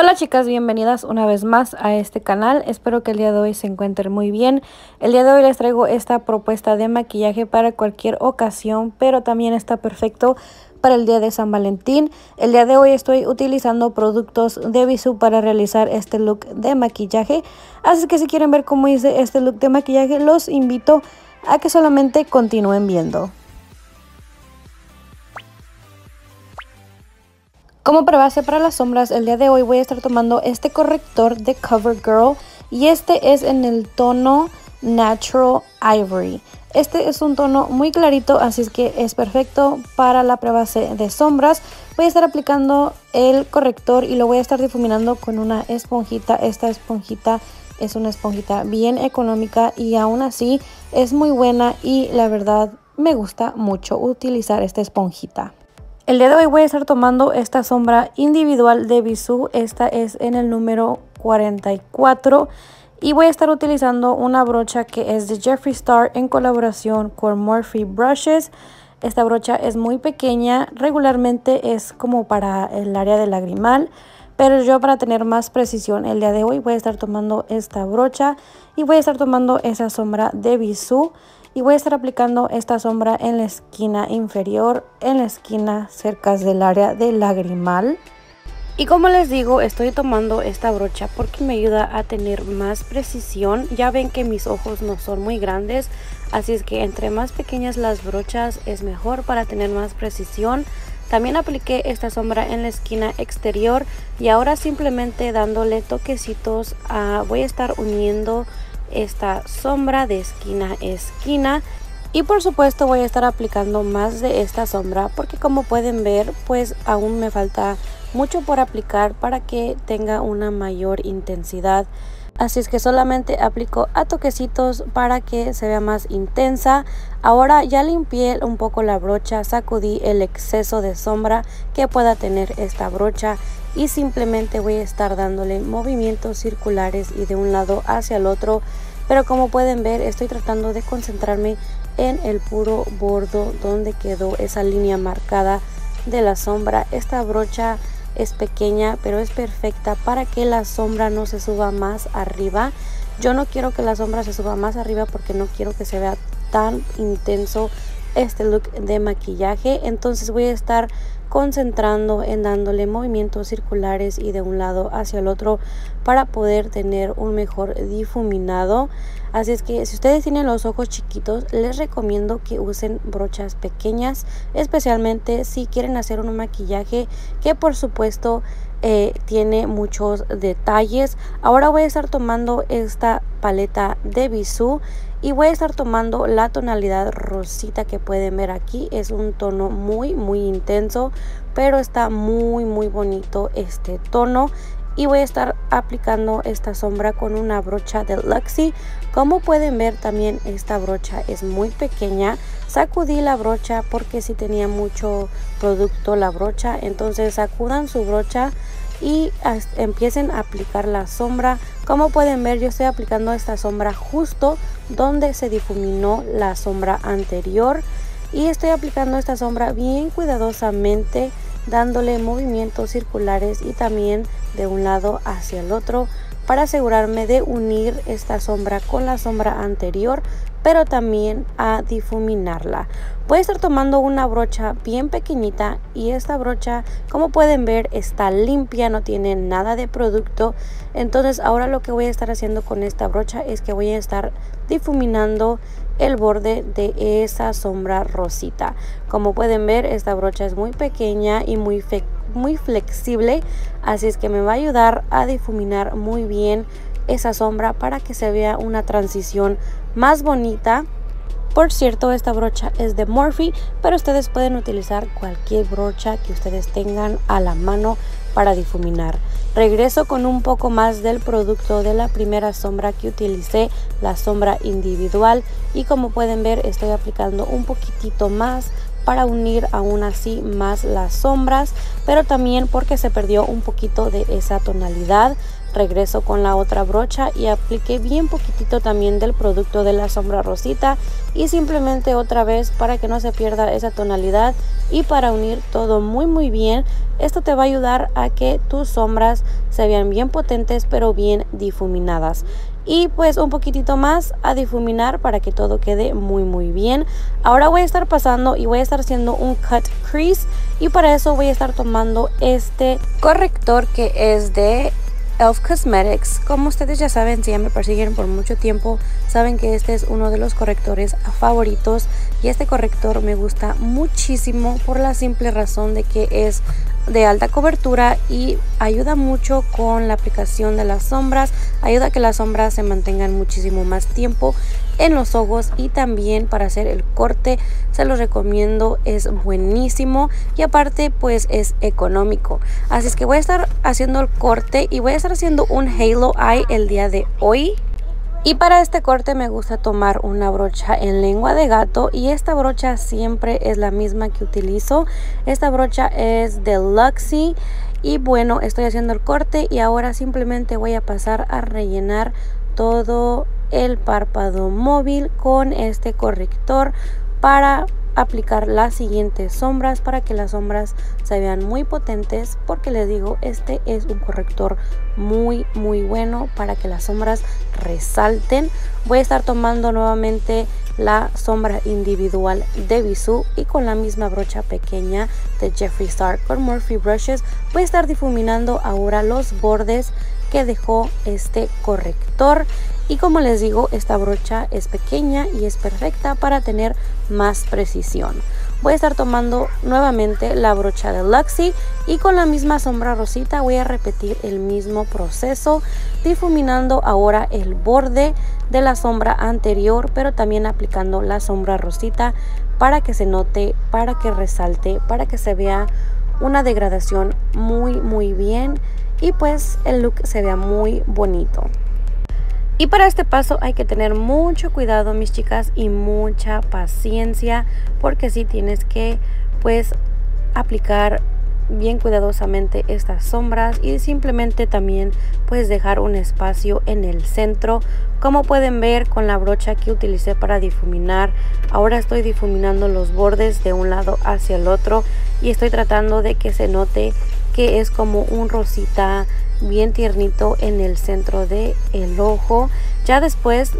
Hola chicas, bienvenidas una vez más a este canal. Espero que el día de hoy se encuentren muy bien. El día de hoy les traigo esta propuesta de maquillaje para cualquier ocasión, pero también está perfecto para el día de San Valentín. El día de hoy estoy utilizando productos de Bisú para realizar este look de maquillaje. Así que si quieren ver cómo hice este look de maquillaje, los invito a que solamente continúen viendo. Como prebase para las sombras, el día de hoy voy a estar tomando este corrector de CoverGirl y este es en el tono Natural Ivory. Este es un tono muy clarito, así es que es perfecto para la prebase de sombras. Voy a estar aplicando el corrector y lo voy a estar difuminando con una esponjita. Esta esponjita es una esponjita bien económica y aún así es muy buena y la verdad me gusta mucho utilizar esta esponjita. El día de hoy voy a estar tomando esta sombra individual de Bisú. Esta es en el número 44. Y voy a estar utilizando una brocha que es de Jeffree Star en colaboración con Morphe Brushes. Esta brocha es muy pequeña, regularmente es como para el área de lagrimal, pero yo para tener más precisión el día de hoy voy a estar tomando esta brocha y voy a estar tomando esa sombra de Bisú y voy a estar aplicando esta sombra en la esquina inferior, en la esquina cerca del área del lagrimal. Y como les digo, estoy tomando esta brocha porque me ayuda a tener más precisión. Ya ven que mis ojos no son muy grandes, así es que entre más pequeñas las brochas es mejor para tener más precisión. También apliqué esta sombra en la esquina exterior y ahora simplemente dándole toquecitos voy a estar uniendo esta sombra de esquina a esquina. Y por supuesto voy a estar aplicando más de esta sombra porque como pueden ver pues aún me falta mucho por aplicar para que tenga una mayor intensidad así es que solamente aplico a toquecitos para que se vea más intensa. Ahora ya limpié un poco la brocha sacudí el exceso de sombra que pueda tener esta brocha y simplemente voy a estar dándole movimientos circulares y de un lado hacia el otro. Pero como pueden ver estoy tratando de concentrarme en el puro bordo donde quedó esa línea marcada de la sombra. Esta brocha es pequeña pero es perfecta para que la sombra no se suba más arriba. Yo no quiero que la sombra se suba más arriba porque no quiero que se vea tan intenso este look de maquillaje. Entonces voy a estar concentrando en dándole movimientos circulares y de un lado hacia el otro para poder tener un mejor difuminado. Así es que si ustedes tienen los ojos chiquitos les recomiendo que usen brochas pequeñas especialmente si quieren hacer un maquillaje que por supuesto eh, tiene muchos detalles. Ahora voy a estar tomando esta paleta de Bisú y voy a estar tomando la tonalidad rosita que pueden ver aquí. Es un tono muy muy intenso pero está muy muy bonito este tono. Y voy a estar aplicando esta sombra con una brocha de Luxie como pueden ver también esta brocha es muy pequeña. Sacudí la brocha porque si tenía mucho producto la brocha. Entonces sacudan su brocha y empiecen a aplicar la sombra. Como pueden ver yo estoy aplicando esta sombra justo donde se difuminó la sombra anterior. Y estoy aplicando esta sombra bien cuidadosamente dándole movimientos circulares y también de un lado hacia el otro para asegurarme de unir esta sombra con la sombra anterior pero también a difuminarla. Voy a estar tomando una brocha bien pequeñita y esta brocha como pueden ver está limpia, no tiene nada de producto. Entonces ahora lo que voy a estar haciendo con esta brocha es que voy a estar difuminando el borde de esa sombra rosita. Como pueden ver esta brocha es muy pequeña y muy, muy flexible así es que me va a ayudar a difuminar muy bien esa sombra para que se vea una transición más bonita. Por cierto, esta brocha es de Morphe, pero ustedes pueden utilizar cualquier brocha que ustedes tengan a la mano para difuminar. Regreso con un poco más del producto de la primera sombra que utilicé, la sombra individual. Y como pueden ver, estoy aplicando un poquitito más para unir aún así más las sombras, pero también porque se perdió un poquito de esa tonalidad. Regreso con la otra brocha y apliqué bien poquitito también del producto de la sombra rosita y simplemente otra vez para que no se pierda esa tonalidad y para unir todo muy muy bien esto te va a ayudar a que tus sombras se vean bien potentes pero bien difuminadas y pues un poquitito más a difuminar para que todo quede muy muy bien ahora voy a estar pasando y voy a estar haciendo un cut crease y para eso voy a estar tomando este corrector que es de Elf Cosmetics. Como ustedes ya saben, si ya me persiguen por mucho tiempo, saben que este es uno de los correctores favoritos y este corrector me gusta muchísimo por la simple razón de que es de alta cobertura y ayuda mucho con la aplicación de las sombras, ayuda a que las sombras se mantengan muchísimo más tiempo en los ojos y también para hacer el corte se los recomiendo es buenísimo y aparte pues es económico. Así es que voy a estar haciendo el corte y voy a estar haciendo un halo eye el día de hoy y para este corte me gusta tomar una brocha en lengua de gato y esta brocha siempre es la misma que utilizo. Esta brocha es de Luxy y bueno, estoy haciendo el corte y ahora simplemente voy a pasar a rellenar todo el párpado móvil con este corrector para aplicar las siguientes sombras para que las sombras se vean muy potentes porque les digo este es un corrector muy muy bueno para que las sombras resalten. Voy a estar tomando nuevamente la sombra individual de Bisú y con la misma brocha pequeña de Jeffree Star con Morphe Brushes. Voy a estar difuminando ahora los bordes que dejó este corrector. Y como les digo esta brocha es pequeña y es perfecta para tener más precisión. Voy a estar tomando nuevamente la brocha de Luxy y con la misma sombra rosita voy a repetir el mismo proceso difuminando ahora el borde de la sombra anterior pero también aplicando la sombra rosita para que se note para que resalte para que se vea una degradación muy muy bien y pues el look se vea muy bonito. Y para este paso hay que tener mucho cuidado mis chicas y mucha paciencia porque si tienes que pues aplicar bien cuidadosamente estas sombras y simplemente también puedes dejar un espacio en el centro. Como pueden ver con la brocha que utilicé para difuminar ahora estoy difuminando los bordes de un lado hacia el otro y estoy tratando de que se note que es como un rosita bien tiernito en el centro de el ojo. Ya después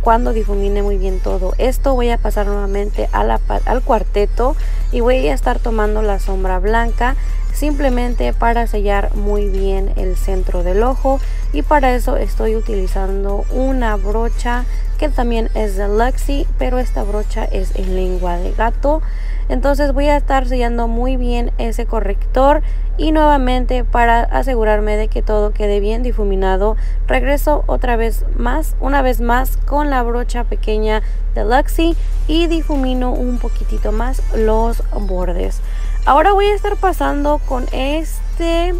cuando difumine muy bien todo esto voy a pasar nuevamente a la, al cuarteto y voy a estar tomando la sombra blanca simplemente para sellar muy bien el centro del ojo. Y para eso estoy utilizando una brocha que también es de Luxy pero esta brocha es en lengua de gato entonces voy a estar sellando muy bien ese corrector y nuevamente para asegurarme de que todo quede bien difuminado. Regreso otra vez más una vez más con la brocha pequeña de Luxy y difumino un poquitito más los bordes. Ahora voy a estar pasando con este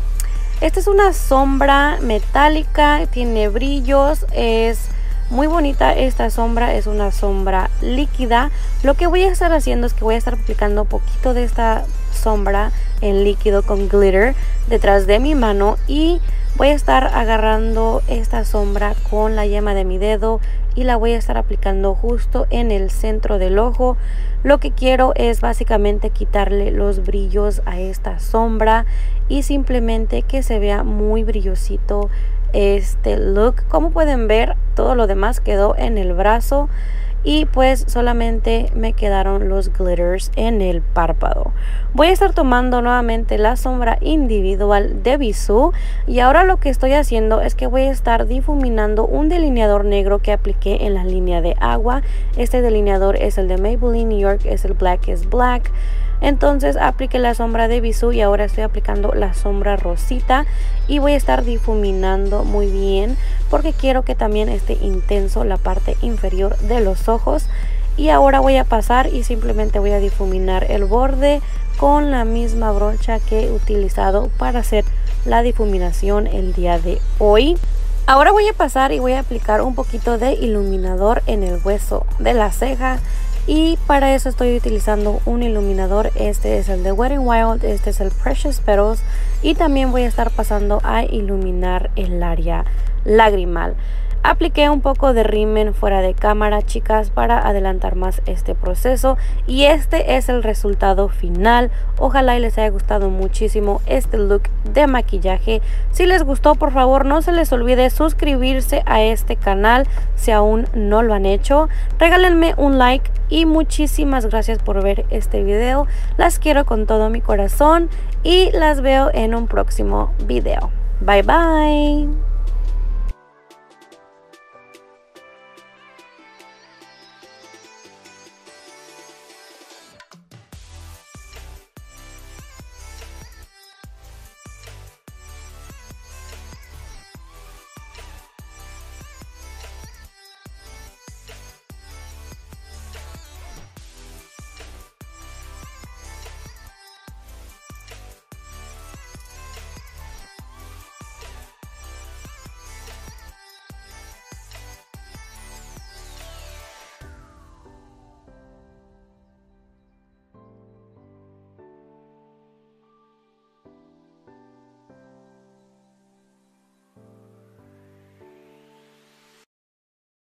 esta es una sombra metálica tiene brillos es muy bonita esta sombra, es una sombra líquida. Lo que voy a estar haciendo es que voy a estar aplicando poquito de esta sombra en líquido con glitter detrás de mi mano y voy a estar agarrando esta sombra con la yema de mi dedo y la voy a estar aplicando justo en el centro del ojo. Lo que quiero es básicamente quitarle los brillos a esta sombra y simplemente que se vea muy brillosito este look. Como pueden ver todo lo demás quedó en el brazo y pues solamente me quedaron los glitters en el párpado. Voy a estar tomando nuevamente la sombra individual de Bisú y ahora lo que estoy haciendo es que voy a estar difuminando un delineador negro que apliqué en la línea de agua. Este delineador es el de Maybelline New York es el Black is Black entonces apliqué la sombra de Bisú y ahora estoy aplicando la sombra rosita. Y voy a estar difuminando muy bien porque quiero que también esté intenso la parte inferior de los ojos. Y ahora voy a pasar y simplemente voy a difuminar el borde con la misma brocha que he utilizado para hacer la difuminación el día de hoy. Ahora voy a pasar y voy a aplicar un poquito de iluminador en el hueso de la ceja y para eso estoy utilizando un iluminador. Este es el de Wedding Wild este es el Precious Petals. Y también voy a estar pasando a iluminar el área lagrimal Apliqué un poco de rimen fuera de cámara, chicas, para adelantar más este proceso. Y este es el resultado final. Ojalá y les haya gustado muchísimo este look de maquillaje. Si les gustó, por favor, no se les olvide suscribirse a este canal si aún no lo han hecho. Regálenme un like y muchísimas gracias por ver este video. Las quiero con todo mi corazón y las veo en un próximo video. Bye bye.